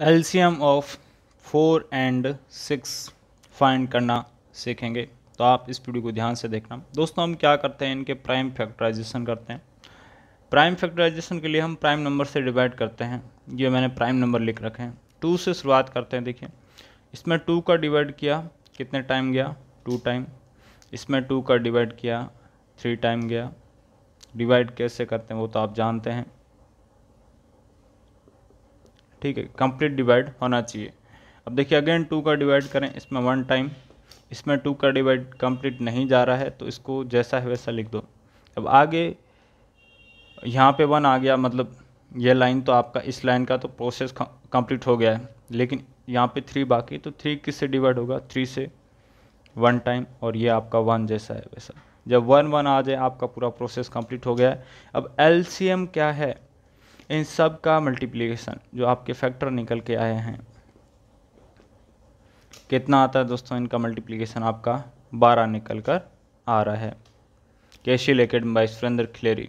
LCM of four and six find करना सीखेंगे। तो आप इस वीडियो को ध्यान से देखना। दोस्तों, हम क्या करते हैं? इनके प्राइम फैक्टराइजेशन करते हैं। प्राइम फैक्टराइजेशन के लिए हम प्राइम नंबर से डिवाइड करते हैं। ये मैंने प्राइम नंबर लिख रखे हैं। टू से शुरुआत करते हैं, देखिए। इसमें टू का डिवाइड किया, कितने टाइम गया? टू टाइम इसमें टू का डिवाइड किया थ्री टाइम गया। डिवाइड कैसे करते हैं वो तो आप जानते हैं। ठीक है कंप्लीट डिवाइड होना चाहिए। अब देखिए अगेन टू का डिवाइड करें, इसमें वन टाइम इसमें टू का डिवाइड कंप्लीट नहीं जा रहा है तो इसको जैसा है वैसा लिख दो। अब आगे, यहाँ पे वन आ गया मतलब ये लाइन तो आपका, इस लाइन का तो प्रोसेस कंप्लीट हो गया है, लेकिन यहाँ पे थ्री बाकी तो थ्री किससे डिवाइड होगा? थ्री से वन टाइम और ये आपका वन जैसा है वैसा। जब वन वन आ जाए, आपका पूरा प्रोसेस कंप्लीट हो गया है। अब एलसीएम क्या है? इन सब का मल्टीप्लिकेशन जो आपके फैक्टर निकल के आए हैं। कितना आता है दोस्तों इनका मल्टीप्लिकेशन आपका बारह निकल कर आ रहा है। कैशी लेकेड बाई सुरेंद्र खिलेरी